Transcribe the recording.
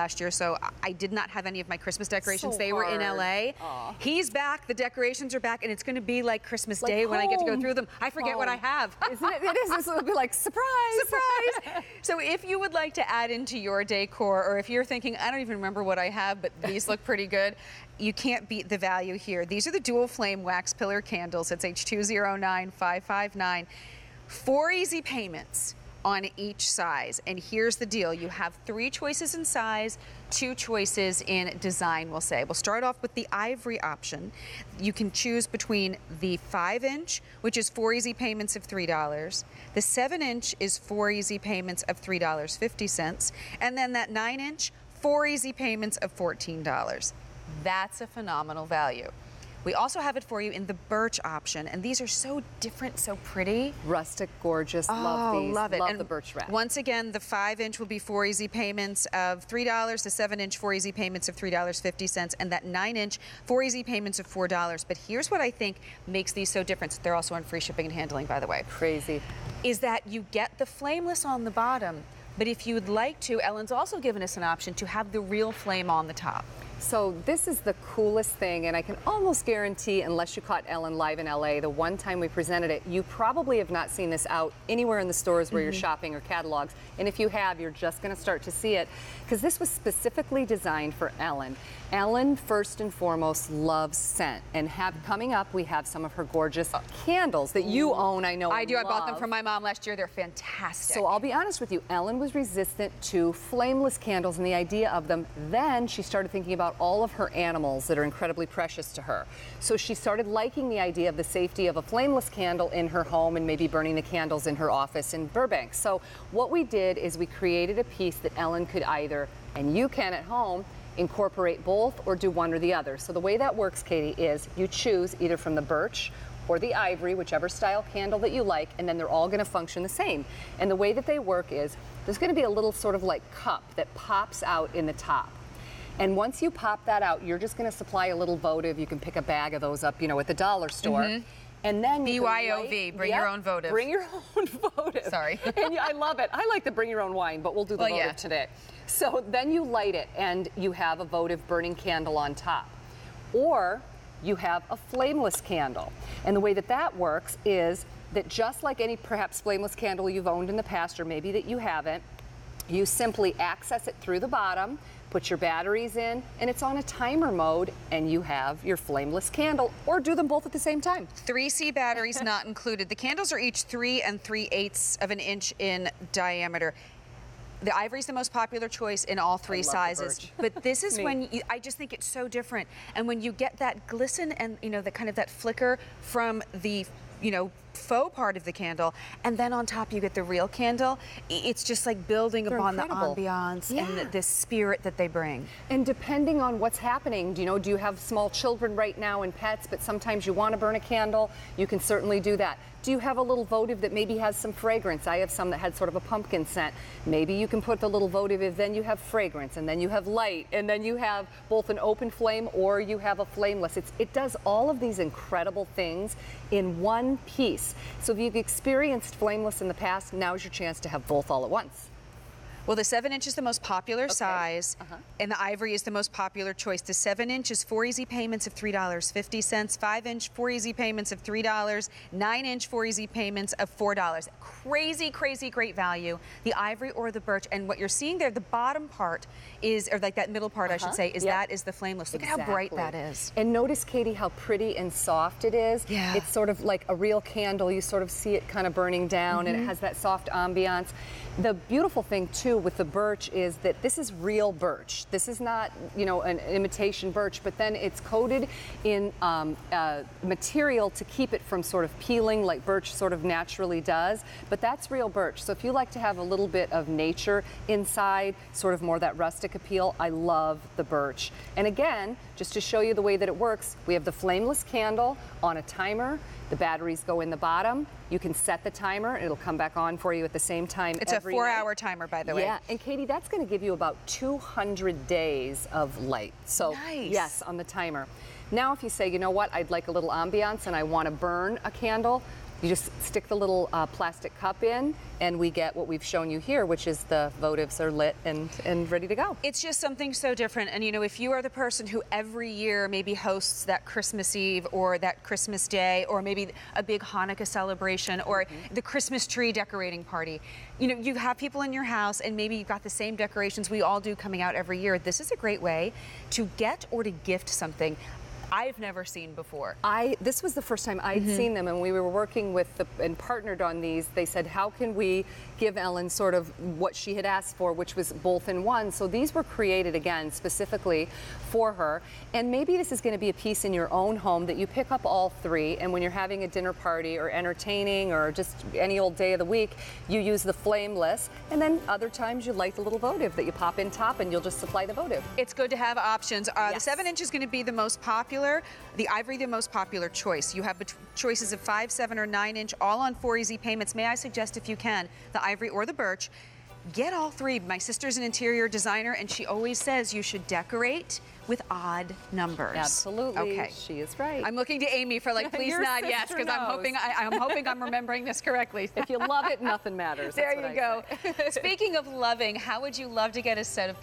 last year, so I- did not have any of my Christmas decorations. So they were in. LA. Aw. He's back. The decorations are back, and it's going to be like Christmas Like Day when I get to go through them. I forget what I oh. have. Isn't it? It is. This will be like surprise. Surprise! so if you would like to add into your decor, or if you're thinking, I don't even remember what I have, but these look pretty good, you can't beat the value here. These are the dual flame wax pillar candles. It's H209559. Four easy payments on each size. And here's the deal. You have three choices in size, two choices in design, we'll say. We'll start off with the ivory option. You can choose between the five inch, which is four easy payments of $3. The seven inch is four easy payments of $3.50. And then that nine inch, four easy payments of $14. That's a phenomenal value. We also have it for you in the birch option, and these are so different, so pretty. Rustic, gorgeous. love Oh, these. love it. Love And the birch wrap. Once again, the five inch will be four easy payments of $3, the seven inch, four easy payments of $3.50, and that nine inch, four easy payments of $4. But here's what I think makes these so different. They're also on free shipping and handling, by the way Crazy. is that you get the flameless on the bottom, but if you'd like to, Ellen's also given us an option to have the real flame on the top. So this is the coolest thing, and I can almost guarantee, unless you caught Ellen live in LA, the one time we presented it, you probably have not seen this out anywhere in the stores where you're mm-hmm. shopping or catalogs. And if you have, you're just going to start to see it because this was specifically designed for Ellen. Ellen, first and foremost, loves scent, and have coming up, we have some of her gorgeous candles that you own. I know. I do. I bought them from my mom last year. They're fantastic. So I'll be honest with you, Ellen was resistant to flameless candles and the idea of them. Then she started thinking about all of her animals that are incredibly precious to her. So she started liking the idea of the safety of a flameless candle in her home and maybe burning the candles in her office in Burbank. So what we did is we created a piece that Ellen could either, and you can at home, incorporate both or do one or the other. So the way that works, Katie, is you choose either from the birch or the ivory, whichever style candle that you like, and then they're all going to function the same. And the way that they work is there's going to be a little sort of like cup that pops out in the top. And once you pop that out, you're just going to supply a little votive. You can pick a bag of those up, you know, at the dollar store. Mm-hmm. And then BYOV, bring your own votive. Bring your own votive. Sorry. and yeah, I love it. I like the bring your own wine, but we'll do the Well, votive yeah. today. So then you light it, and you have a votive burning candle on top, or you have a flameless candle. And the way that that works is that just like any perhaps flameless candle you've owned in the past, or maybe that you haven't, you simply access it through the bottom, put your batteries in, and it's on a timer mode, and you have your flameless candle, or do them both at the same time. 3C batteries not included. The candles are each three and three eighths of an inch in diameter. The ivory is the most popular choice in all three sizes. But this is when you, I just think it's so different. And when you get that glisten and you know the kind of that flicker from the you know faux part of the candle, and then on top you get the real candle. It's just like building They're upon incredible. the ambiance and the, the spirit that they bring. And depending on what's happening, do you know, do you have small children right now and pets, but sometimes you want to burn a candle? You can certainly do that. Do you have a little votive that maybe has some fragrance? I have some that had sort of a pumpkin scent. Maybe you can put the little votive, in, then you have fragrance, and then you have light, and then you have both an open flame or you have a flameless. It's, it does all of these incredible things in one piece. So if you've experienced flameless in the past, now's your chance to have both all at once. Well, the seven inch is the most popular size, Uh-huh. and the ivory is the most popular choice. The seven inch is four easy payments of three dollars fifty cents. Five inch, four easy payments of three dollars. Nine inch, four easy payments of four dollars. Crazy, crazy, great value. The ivory or the birch, and what you're seeing there, the bottom part is, or like that middle part, I should say, is Yep. that is the flameless. Look at how bright that is. And notice, Katie, how pretty and soft it is. Yeah. It's sort of like a real candle. You sort of see it kind of burning down, and it has that soft ambiance. The beautiful thing, too, with the birch is that this is real birch. This is not, you know, an imitation birch, but then it's coated in um, uh, material to keep it from sort of peeling like birch sort of naturally does. But that's real birch. So if you like to have a little bit of nature inside, sort of more that rustic appeal, I love the birch. And again, just to show you the way that it works, we have the flameless candle on a timer. The batteries go in the bottom. You can set the timer. It'll come back on for you at the same time. It's a four night. hour timer, by the way. Yeah, and Katie, that's going to give you about 200 days of light. So, Nice. yes, on the timer. Now, if you say, you know what, I'd like a little ambiance and I want to burn a candle, You just stick the little uh, plastic cup in, and we get what we've shown you here, which is the votives are lit and, and ready to go. It's just something so different. And you know, if you are the person who every year maybe hosts that Christmas Eve or that Christmas Day or maybe a big Hanukkah celebration or the Christmas tree decorating party, you know, you have people in your house and maybe you've got the same decorations we all do coming out every year. This is a great way to get or to gift something I've never seen before. I this was the first time I'd seen them, and we were working with the, and partnered on these. They said, "How can we give Ellen sort of what she had asked for, which was both in one?" So these were created again specifically for her. And maybe this is going to be a piece in your own home that you pick up all three, and when you're having a dinner party or entertaining or just any old day of the week, you use the flameless, and then other times you light the little votive that you pop in top, and you'll just supply the votive. It's good to have options. Uh, The seven inch is going to be the most popular. The ivory, the most popular choice. You have choices of five, seven, or nine inch, all on four easy payments. May I suggest, if you can, the ivory or the birch? Get all three. My sister's an interior designer, and she always says you should decorate with odd numbers. Absolutely. Okay. She is right. I'm looking to Amy for like, please nod yes, because I'm hoping I, I'm hoping I'm remembering this correctly. if you love it, nothing matters. there you I go. Speaking of loving, how would you love to get a set of